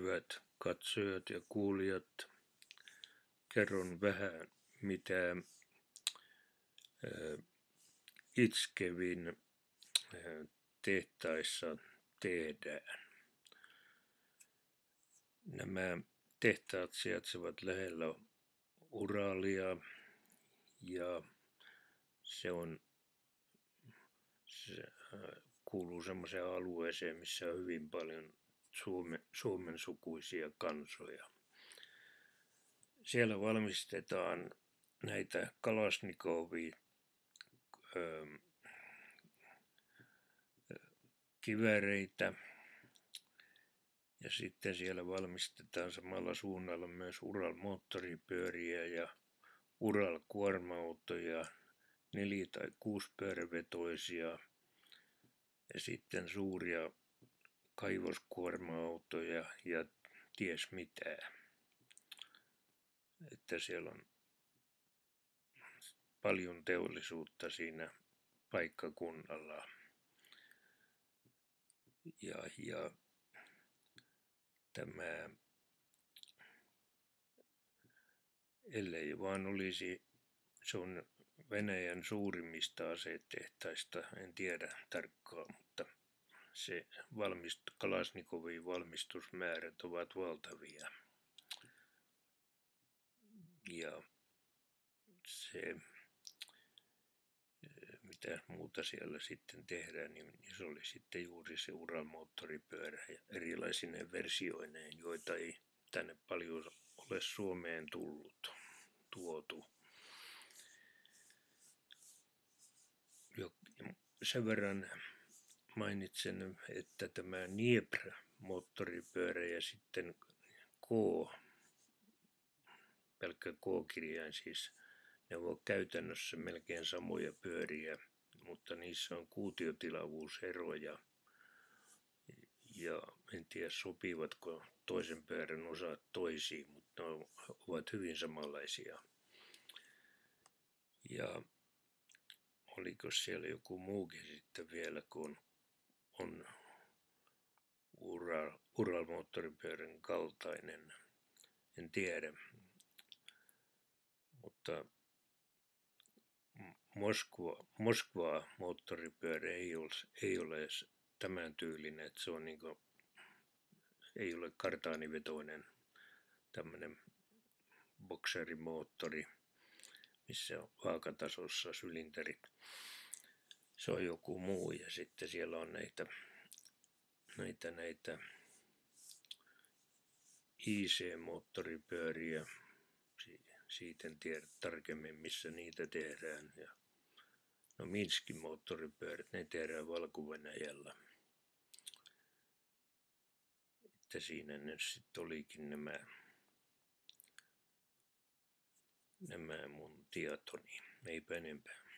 Hyvät katsojat ja kuulijat, kerron vähän mitä Itskevin tehtaissa tehdään. Nämä tehtaat sijaitsevat lähellä Uralia ja se on se kuuluu semmoiseen alueeseen, missä on hyvin paljon Suomen, Suomen sukuisia kansoja. Siellä valmistetaan näitä Kalasnikovia ähm, kiväreitä ja sitten siellä valmistetaan samalla suunnalla myös Ural moottoripyöriä ja Ural kuorma-autoja, neli- tai kuuspyörävetoisia ja sitten suuria kaivoskuorma-autoja ja ties mitään. Että siellä on paljon teollisuutta siinä paikkakunnalla. Ja, ja tämä, ellei vaan olisi, se on Venäjän suurimmista asetehtaista, en tiedä tarkkaan, mutta se valmist, Kalasnikovin valmistusmäärät ovat valtavia. Ja se, mitä muuta siellä sitten tehdään, niin se oli sitten juuri se Uran moottoripyörä ja erilaisine versioineen, joita ei tänne paljon ole Suomeen tullut, tuotu. sen verran mainitsen, että tämä Niepr moottoripyörä ja sitten K, pelkkä K-kirjain siis, ne ovat käytännössä melkein samoja pyöriä, mutta niissä on kuutiotilavuuseroja. Ja en tiedä sopivatko toisen pyörän osat toisiin, mutta ne ovat hyvin samanlaisia. Ja oliko siellä joku muukin sitten vielä, kun on Ural, Ural-moottoripyörän kaltainen. En tiedä. Mutta Moskva, Moskva moottoripyörä ei ole, ei ole tämän tyylinen, että se on niin kuin, ei ole kartaanivetoinen tämmöinen bokserimoottori, missä on vaakatasossa sylinterit se on joku muu ja sitten siellä on näitä, näitä, näitä IC-moottoripyöriä. Siitä en tiedä tarkemmin, missä niitä tehdään. Ja no Minskin moottoripyörät, ne tehdään valko -Venäjällä. Että siinä ne sitten olikin nämä, nämä mun tietoni, eipä enempää.